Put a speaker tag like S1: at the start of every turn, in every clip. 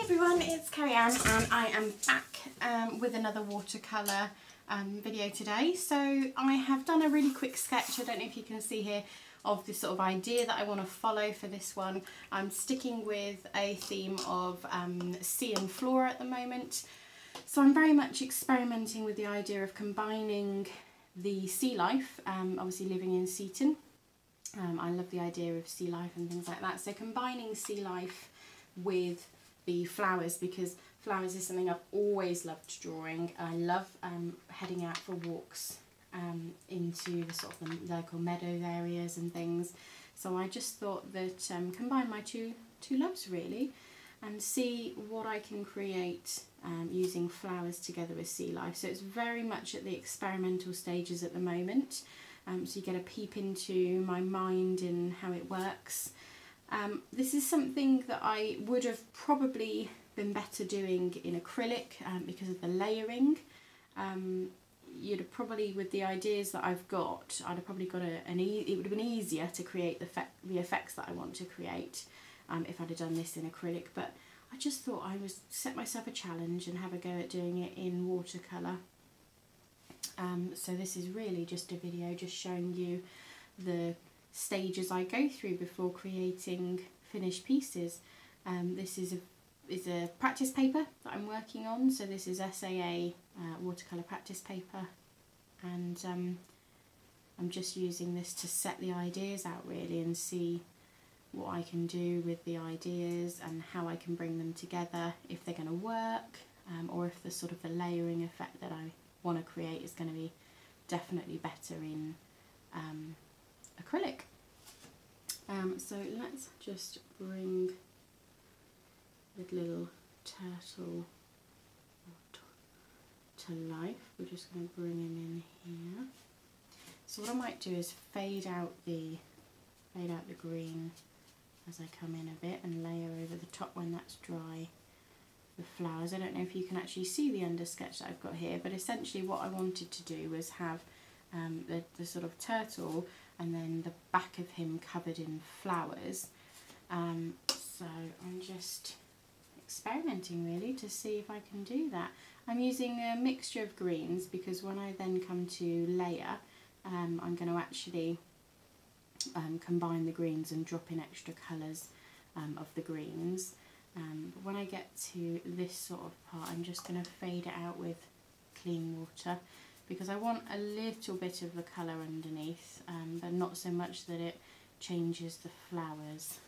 S1: Hi everyone, it's Kerri-Ann and I am back um, with another watercolour um, video today. So I have done a really quick sketch, I don't know if you can see here, of the sort of idea that I want to follow for this one. I'm sticking with a theme of um, sea and flora at the moment. So I'm very much experimenting with the idea of combining the sea life, um, obviously living in Seaton. Um, I love the idea of sea life and things like that. So combining sea life with flowers because flowers is something I've always loved drawing. I love um, heading out for walks um, into the sort of the local meadow areas and things. So I just thought that um, combine my two two loves really and see what I can create um, using flowers together with sea life. So it's very much at the experimental stages at the moment. Um, so you get a peep into my mind and how it works. Um, this is something that I would have probably been better doing in acrylic um, because of the layering. Um, you'd have probably, with the ideas that I've got, I'd have probably got a, an e it would have been easier to create the, the effects that I want to create um, if I'd have done this in acrylic. But I just thought I would set myself a challenge and have a go at doing it in watercolour. Um, so this is really just a video just showing you the stages I go through before creating finished pieces. Um, this is a is a practice paper that I'm working on. So this is SAA uh, watercolour practice paper and um, I'm just using this to set the ideas out really and see what I can do with the ideas and how I can bring them together, if they're going to work um, or if the sort of the layering effect that I want to create is going to be definitely better in um, acrylic. Um, so let's just bring the little turtle to life. We're just going to bring him in here. So what I might do is fade out the fade out the green as I come in a bit and layer over the top when that's dry the flowers. I don't know if you can actually see the under sketch that I've got here but essentially what I wanted to do was have um, the, the sort of turtle and then the back of him covered in flowers. Um, so I'm just experimenting really to see if I can do that. I'm using a mixture of greens because when I then come to layer um, I'm going to actually um, combine the greens and drop in extra colours um, of the greens. Um, but when I get to this sort of part I'm just going to fade it out with clean water because I want a little bit of the colour underneath um, but not so much that it changes the flowers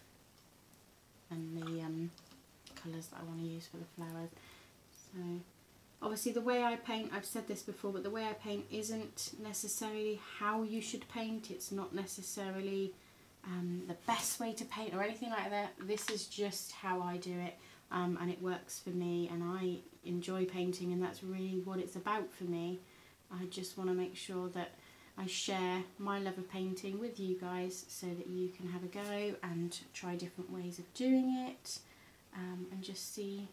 S1: and the um, colours that I want to use for the flowers. So obviously the way I paint, I've said this before, but the way I paint isn't necessarily how you should paint. It's not necessarily um, the best way to paint or anything like that. This is just how I do it um, and it works for me and I enjoy painting and that's really what it's about for me. I just want to make sure that I share my love of painting with you guys so that you can have a go and try different ways of doing it um, and just see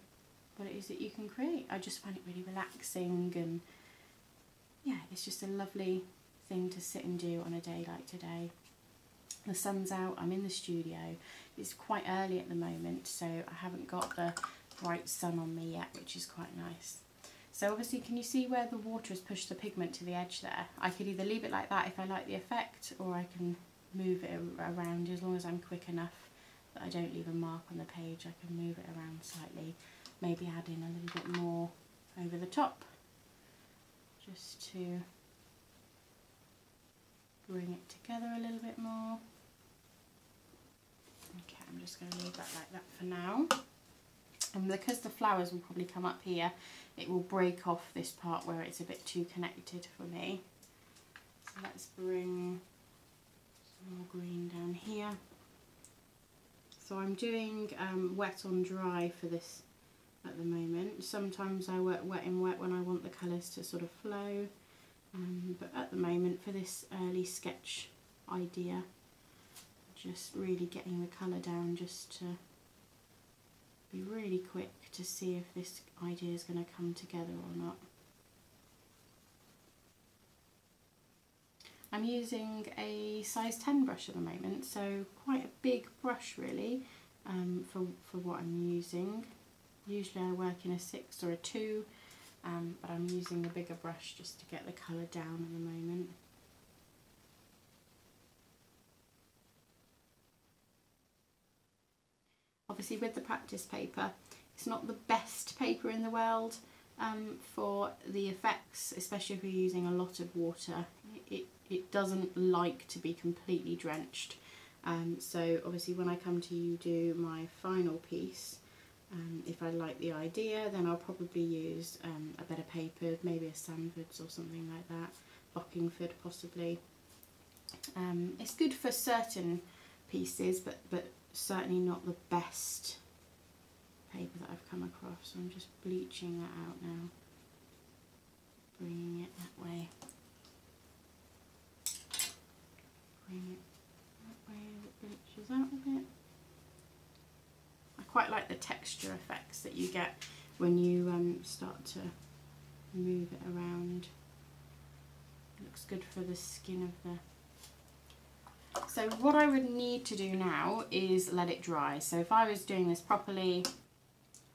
S1: what it is that you can create. I just find it really relaxing and yeah, it's just a lovely thing to sit and do on a day like today. The sun's out, I'm in the studio. It's quite early at the moment, so I haven't got the bright sun on me yet, which is quite nice. So obviously, can you see where the water has pushed the pigment to the edge there? I could either leave it like that if I like the effect, or I can move it around as long as I'm quick enough that I don't leave a mark on the page. I can move it around slightly, maybe add in a little bit more over the top, just to bring it together a little bit more. Okay, I'm just going to leave that like that for now and because the flowers will probably come up here it will break off this part where it's a bit too connected for me. So let's bring some more green down here. So I'm doing um, wet on dry for this at the moment. Sometimes I work wet in wet when I want the colours to sort of flow. Um, but at the moment for this early sketch idea just really getting the colour down just to be really quick to see if this idea is going to come together or not. I'm using a size 10 brush at the moment, so quite a big brush really um, for, for what I'm using. Usually I work in a 6 or a 2, um, but I'm using a bigger brush just to get the colour down at the moment. Obviously with the practice paper, it's not the best paper in the world um, for the effects, especially if you're using a lot of water. It, it doesn't like to be completely drenched. Um, so obviously when I come to you do my final piece, um, if I like the idea, then I'll probably use um, a better paper, maybe a Sanford's or something like that, Bockingford possibly. Um, it's good for certain pieces, but, but certainly not the best paper that I've come across. So I'm just bleaching that out now, bringing it that way. Bring it that way, it bleaches out a bit. I quite like the texture effects that you get when you um, start to move it around. It looks good for the skin of the so what I would need to do now is let it dry. So if I was doing this properly,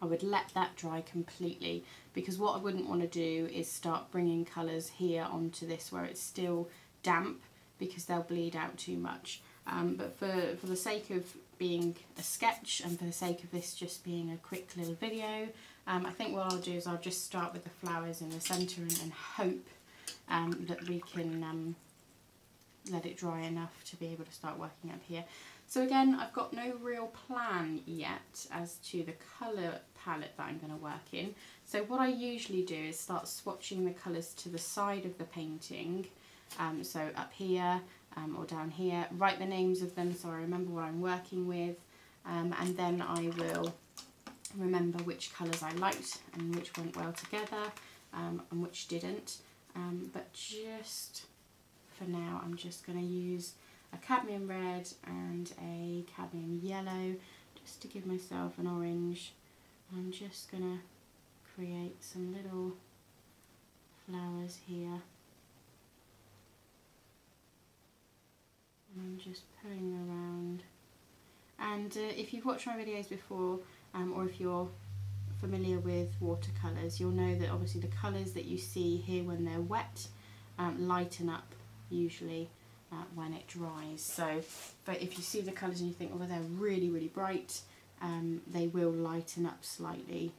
S1: I would let that dry completely because what I wouldn't want to do is start bringing colours here onto this where it's still damp because they'll bleed out too much. Um, but for, for the sake of being a sketch and for the sake of this just being a quick little video, um, I think what I'll do is I'll just start with the flowers in the centre and, and hope um, that we can um, let it dry enough to be able to start working up here. So again, I've got no real plan yet as to the colour palette that I'm going to work in. So what I usually do is start swatching the colours to the side of the painting. Um, so up here um, or down here, write the names of them so I remember what I'm working with. Um, and then I will remember which colours I liked and which went well together um, and which didn't. Um, but just for now I'm just going to use a cadmium red and a cadmium yellow just to give myself an orange. I'm just going to create some little flowers here. And I'm just pulling around. And uh, if you've watched my videos before, um, or if you're familiar with watercolours, you'll know that obviously the colours that you see here when they're wet um, lighten up usually uh, when it dries. So, but if you see the colours and you think, oh, they're really, really bright, um, they will lighten up slightly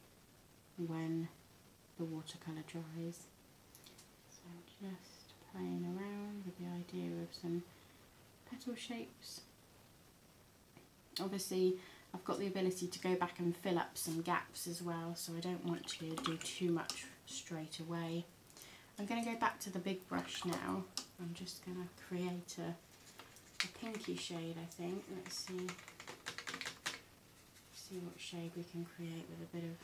S1: when the watercolour dries. So just playing around with the idea of some petal shapes. Obviously, I've got the ability to go back and fill up some gaps as well, so I don't want to do too much straight away. I'm going to go back to the big brush now. I'm just going to create a, a pinky shade, I think. Let's see, see what shade we can create with a bit of,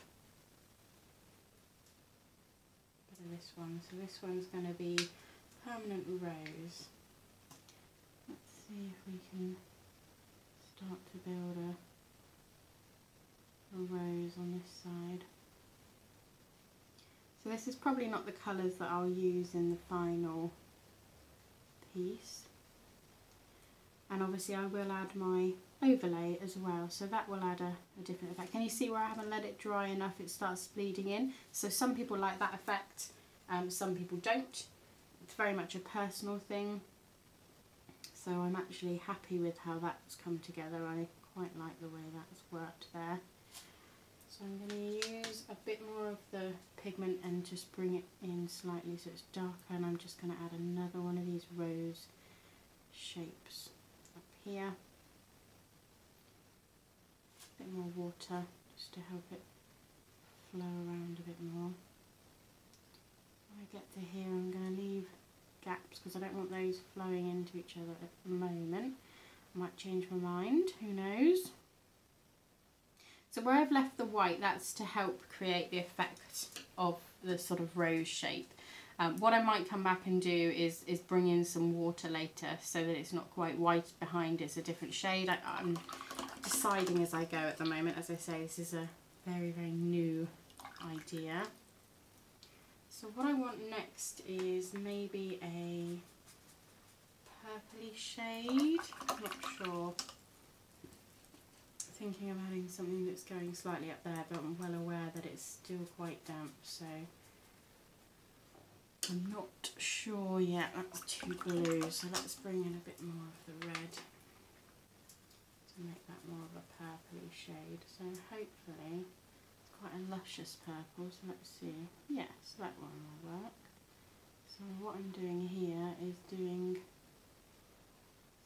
S1: bit of this one. So this one's going to be permanent rose. Let's see if we can start to build a, a rose on this side. So this is probably not the colours that I'll use in the final piece. And obviously I will add my overlay as well, so that will add a, a different effect. Can you see where I haven't let it dry enough, it starts bleeding in? So some people like that effect, um, some people don't. It's very much a personal thing. So I'm actually happy with how that's come together. I quite like the way that's worked there. So I'm going to use a bit more of the pigment and just bring it in slightly so it's darker and I'm just going to add another one of these rose shapes up here. A bit more water just to help it flow around a bit more. When I get to here I'm going to leave gaps because I don't want those flowing into each other at the moment. I might change my mind, who knows. So where I've left the white, that's to help create the effect of the sort of rose shape. Um, what I might come back and do is, is bring in some water later so that it's not quite white behind, it's a different shade. I, I'm deciding as I go at the moment. As I say, this is a very, very new idea. So what I want next is maybe a purpley shade. I'm not sure thinking of adding something that's going slightly up there, but I'm well aware that it's still quite damp, so I'm not sure yet. That's too blue, so let's bring in a bit more of the red to make that more of a purpley shade. So hopefully it's quite a luscious purple, so let's see. Yes, that one will work. So what I'm doing here is doing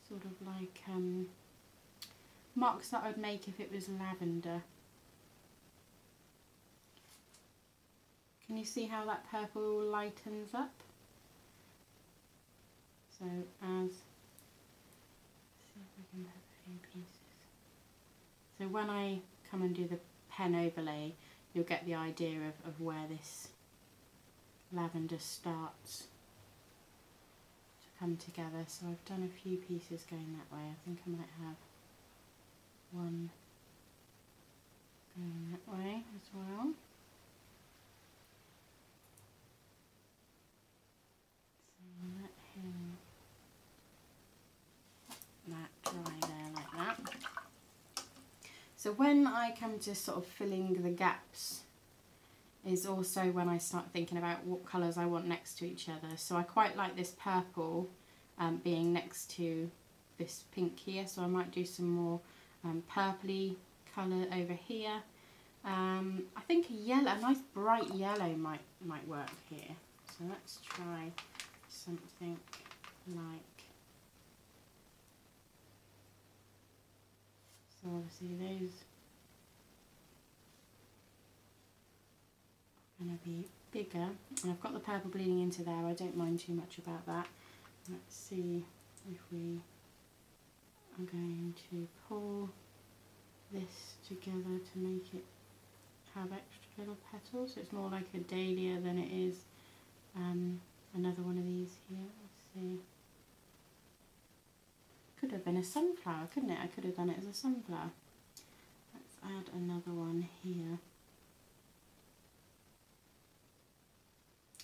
S1: sort of like um, marks that I'd make if it was lavender. Can you see how that purple lightens up? So as, see if I can have a few pieces. So when I come and do the pen overlay, you'll get the idea of, of where this lavender starts to come together. So I've done a few pieces going that way. I think I might have one going that way as well. So let him that dry there like that. So when I come to sort of filling the gaps is also when I start thinking about what colours I want next to each other. So I quite like this purple um, being next to this pink here, so I might do some more um, purpley colour over here. Um, I think a yellow, a nice bright yellow might, might work here. So let's try something like, so obviously those are going to be bigger and I've got the purple bleeding into there I don't mind too much about that let's see if we are going to pull this together to make it have extra little petals. So it's more like a dahlia than it is um, another one of these here let's see. Could have been a sunflower couldn't it? I could have done it as a sunflower. Let's add another one here.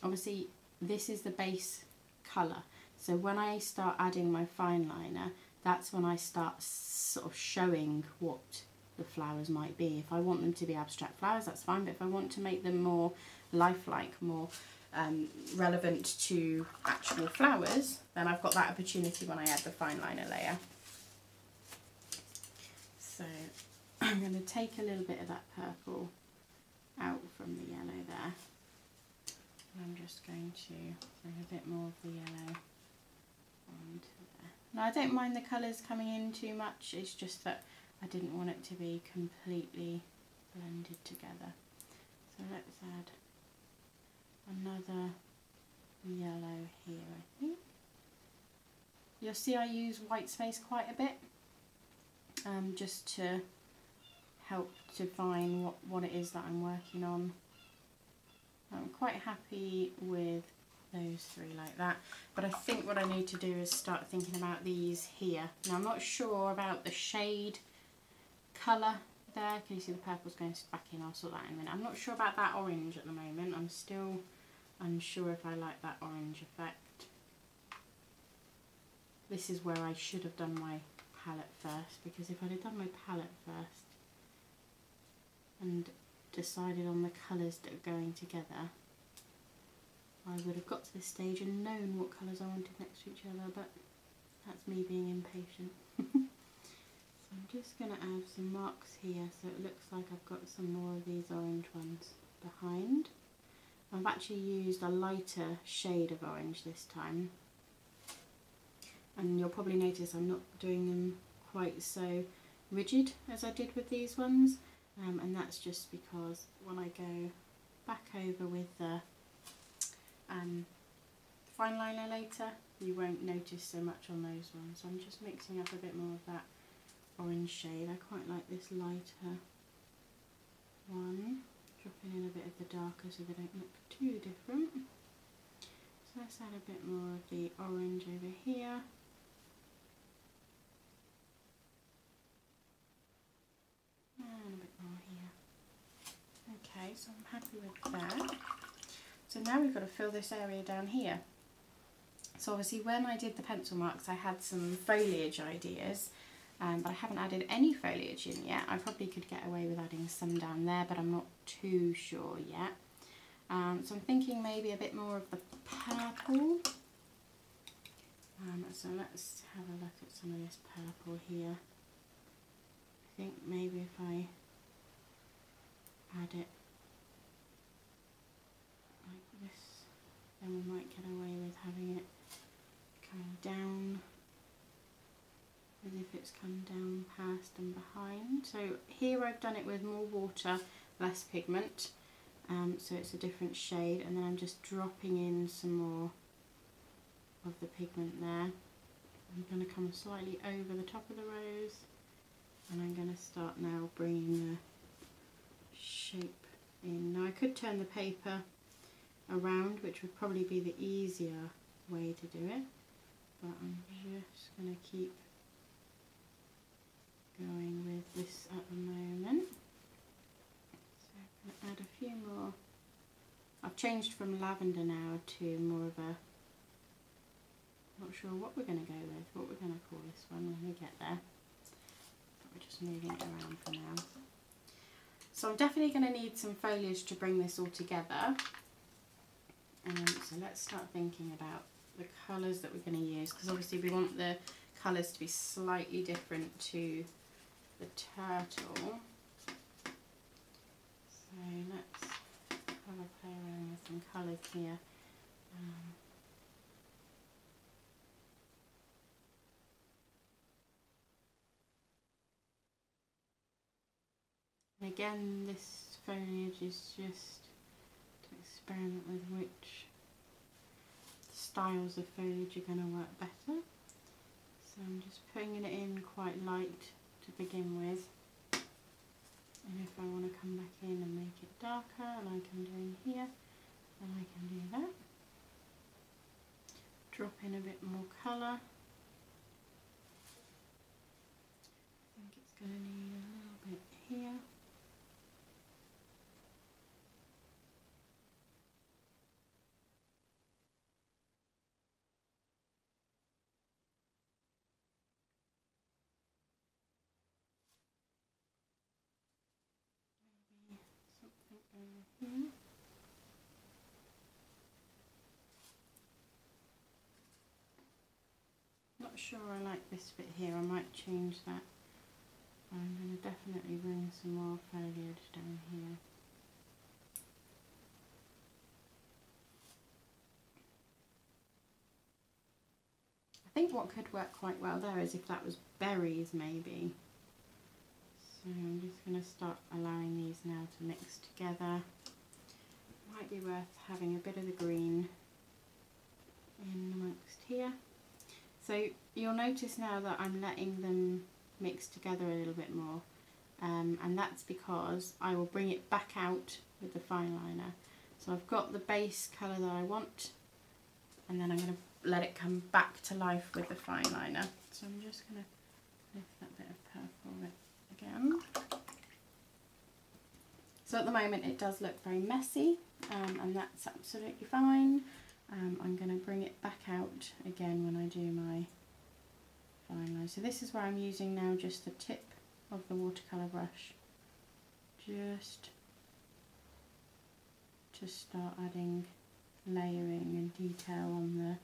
S1: Obviously this is the base colour. So when I start adding my fine liner that's when I start sort of showing what the flowers might be. If I want them to be abstract flowers that's fine but if I want to make them more lifelike, more um, relevant to actual flowers then I've got that opportunity when I add the fine liner layer. So I'm going to take a little bit of that purple out from the yellow there And I'm just going to bring a bit more of the yellow onto there. Now I don't mind the colours coming in too much, it's just that I didn't want it to be completely blended together. So let's add another yellow here I think. You'll see I use white space quite a bit um, just to help define what, what it is that I'm working on. I'm quite happy with those three like that. But I think what I need to do is start thinking about these here. Now I'm not sure about the shade colour there. Can you see the purple's going back in? I'll sort that in a minute. I'm not sure about that orange at the moment. I'm still unsure if I like that orange effect. This is where I should have done my palette first because if I'd have done my palette first and decided on the colours that are going together I would have got to this stage and known what colours I wanted next to each other but that's me being impatient. so I'm just going to add some marks here so it looks like I've got some more of these orange ones behind. I've actually used a lighter shade of orange this time and you'll probably notice I'm not doing them quite so rigid as I did with these ones um, and that's just because when I go back over with the um, fine liner later you won't notice so much on those ones. So I'm just mixing up a bit more of that orange shade. I quite like this lighter one. Dropping in a bit of the darker so they don't look too different. So let's add a bit more of the orange over here. And a bit more here. Okay, so I'm happy with that. So now we've got to fill this area down here. So obviously when I did the pencil marks I had some foliage ideas um, but I haven't added any foliage in yet. I probably could get away with adding some down there, but I'm not too sure yet. Um, so I'm thinking maybe a bit more of the purple. Um, so let's have a look at some of this purple here. I think maybe if I add it like this, then we might get away with having it coming down as if it's come down past and behind. So here I've done it with more water, less pigment, um, so it's a different shade, and then I'm just dropping in some more of the pigment there. I'm going to come slightly over the top of the rose, and I'm going to start now bringing the shape in. Now I could turn the paper around, which would probably be the easier way to do it, but I'm just going to keep going with this at the moment. So I'm going to add a few more. I've changed from lavender now to more of a, not sure what we're going to go with, what we're going to call this one when we get there. But we're just moving it around for now. So I'm definitely going to need some foliage to bring this all together. Um, so let's start thinking about the colours that we're going to use because obviously we want the colours to be slightly different to the turtle. So let's have a play around with some colours here. Um, again, this foliage is just experiment with which styles of foliage are going to work better. So I'm just putting it in quite light to begin with. And if I want to come back in and make it darker, and I can do in here, then I can do that. Drop in a bit more colour. I think it's going to need a little bit here. Hmm. Not sure I like this bit here, I might change that. I'm going to definitely bring some more foliage down here. I think what could work quite well there is if that was berries maybe. So I'm just going to start allowing these now to mix together. Might be worth having a bit of the green in amongst here. So you'll notice now that I'm letting them mix together a little bit more um, and that's because I will bring it back out with the fine liner. So I've got the base colour that I want and then I'm going to let it come back to life with the fine liner. So I'm just going to lift that bit of purple again. So at the moment it does look very messy um, and that's absolutely fine. Um, I'm going to bring it back out again when I do my fine line. So this is where I'm using now just the tip of the watercolour brush just to start adding layering and detail on the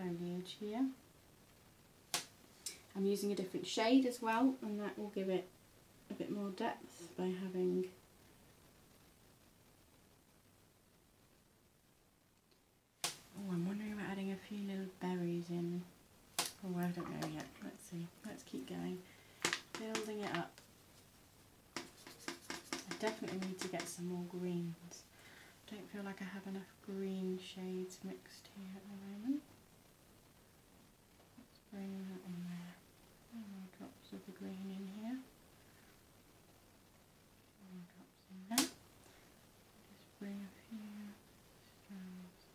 S1: foliage here. I'm using a different shade as well and that will give it a bit more depth by having Oh, I'm wondering about adding a few little berries in. Oh, I don't know yet. Let's see. Let's keep going. Building it up. I definitely need to get some more greens. I don't feel like I have enough green shades mixed here at the moment. Let's bring that in there. More drops of the green in here. More drops in there. Just bring a few strands.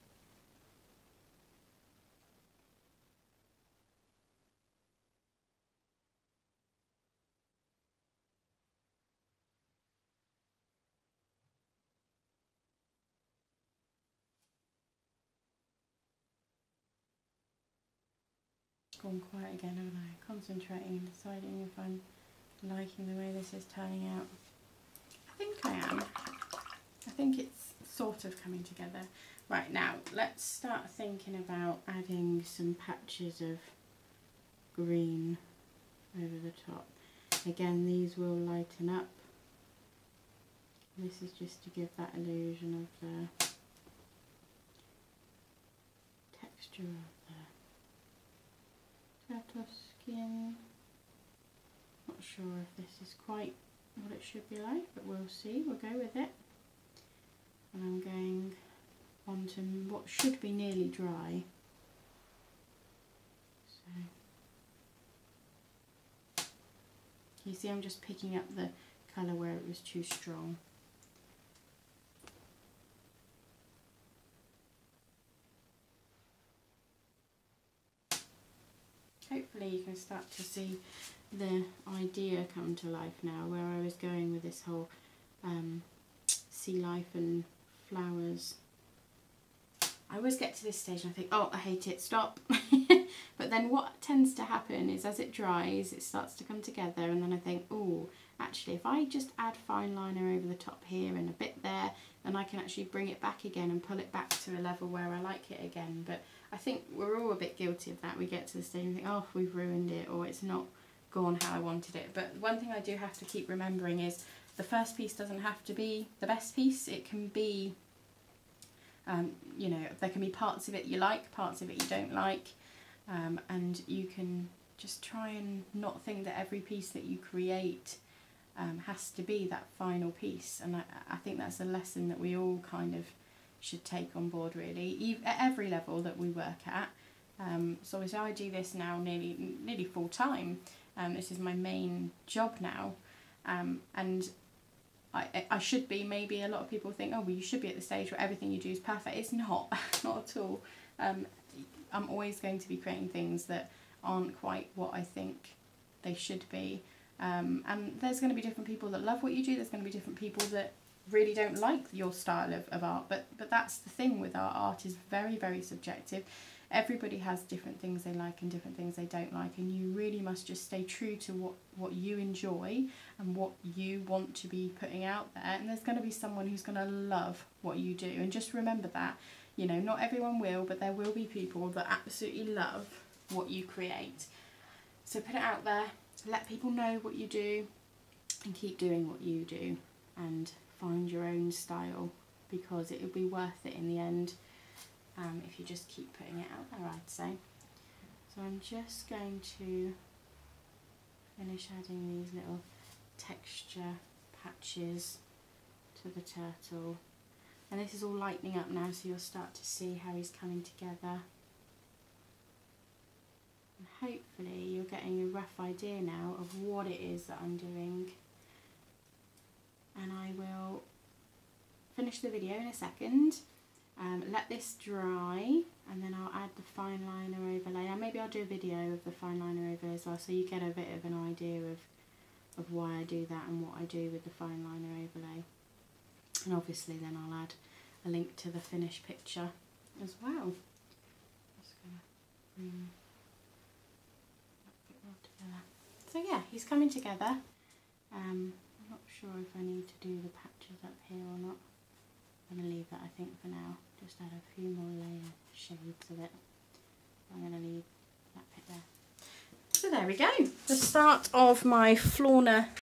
S1: Gone quiet again, haven't I? Concentrating and deciding if I'm liking the way this is turning out. I think I am. I think it's sort of coming together. Right, now let's start thinking about adding some patches of green over the top. Again, these will lighten up. This is just to give that illusion of the texture of skin. Not sure if this is quite what it should be like, but we'll see. We'll go with it. And I'm going onto what should be nearly dry. So you see I'm just picking up the colour where it was too strong. Hopefully you can start to see the idea come to life now where I was going with this whole um, sea life and flowers. I always get to this stage and I think, oh, I hate it, stop. but then what tends to happen is as it dries, it starts to come together and then I think, oh, actually, if I just add fine liner over the top here and a bit there, then I can actually bring it back again and pull it back to a level where I like it again. But I think we're all a bit guilty of that. We get to the stage and think, oh, we've ruined it or it's not gone how I wanted it. But one thing I do have to keep remembering is the first piece doesn't have to be the best piece. It can be, um, you know, there can be parts of it you like, parts of it you don't like. Um, and you can just try and not think that every piece that you create um, has to be that final piece. And I, I think that's a lesson that we all kind of should take on board really, at every level that we work at. Um, so obviously I do this now nearly nearly full time um, this is my main job now. Um, and I, I should be, maybe a lot of people think, oh, well, you should be at the stage where everything you do is perfect. It's not, not at all. Um, I'm always going to be creating things that aren't quite what I think they should be. Um, and there's going to be different people that love what you do. There's going to be different people that really don't like your style of, of art. But but that's the thing with art. Art is very very subjective. Everybody has different things they like and different things they don't like and you really must just stay true to what what you enjoy and what you want to be putting out there. And there's going to be someone who's going to love what you do. And just remember that you know not everyone will but there will be people that absolutely love what you create. So put it out there. Let people know what you do and keep doing what you do. And find your own style because it will be worth it in the end um, if you just keep putting it out there I'd say. So I'm just going to finish adding these little texture patches to the turtle. And this is all lightening up now so you'll start to see how he's coming together. And hopefully you're getting a rough idea now of what it is that I'm doing and I will finish the video in a second um, let this dry and then I'll add the fine liner overlay and maybe I'll do a video of the fine liner overlay as well so you get a bit of an idea of, of why I do that and what I do with the fine liner overlay and obviously then I'll add a link to the finished picture as well. So yeah, he's coming together. Um, I'm not sure if I need to do the patches up here or not. I'm going to leave that I think for now. Just add a few more layer shades of it. I'm going to leave that bit there. So there we go. The start of my Florna